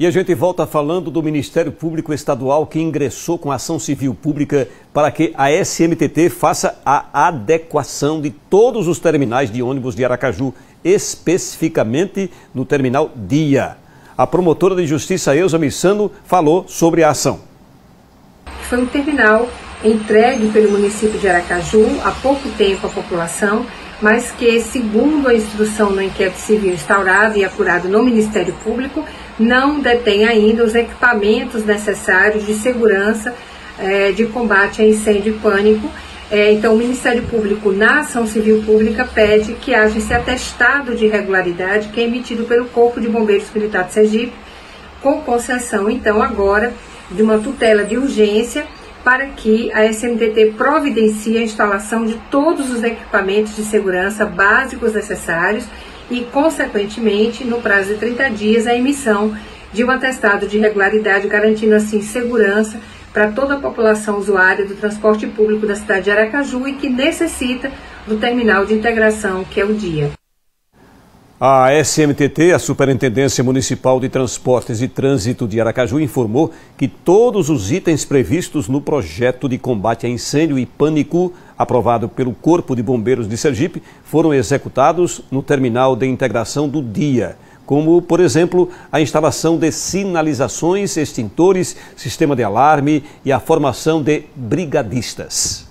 E a gente volta falando do Ministério Público Estadual que ingressou com ação civil pública para que a SMTT faça a adequação de todos os terminais de ônibus de Aracaju, especificamente no terminal Dia. A promotora de justiça Elza Missano falou sobre a ação. Foi um terminal entregue pelo município de Aracaju há pouco tempo à população, mas que, segundo a instrução no inquérito civil instaurado e apurado no Ministério Público, não detém ainda os equipamentos necessários de segurança é, de combate a incêndio e pânico. É, então, o Ministério Público, na ação civil pública, pede que haja esse atestado de regularidade que é emitido pelo Corpo de Bombeiros Militar de Sergipe, com concessão, então, agora, de uma tutela de urgência para que a SMTT providencie a instalação de todos os equipamentos de segurança básicos necessários e, consequentemente, no prazo de 30 dias, a emissão de um atestado de regularidade, garantindo assim segurança para toda a população usuária do transporte público da cidade de Aracaju e que necessita do terminal de integração, que é o DIA. A SMTT, a Superintendência Municipal de Transportes e Trânsito de Aracaju, informou que todos os itens previstos no projeto de combate a incêndio e pânico, aprovado pelo Corpo de Bombeiros de Sergipe, foram executados no terminal de integração do dia, como, por exemplo, a instalação de sinalizações, extintores, sistema de alarme e a formação de brigadistas.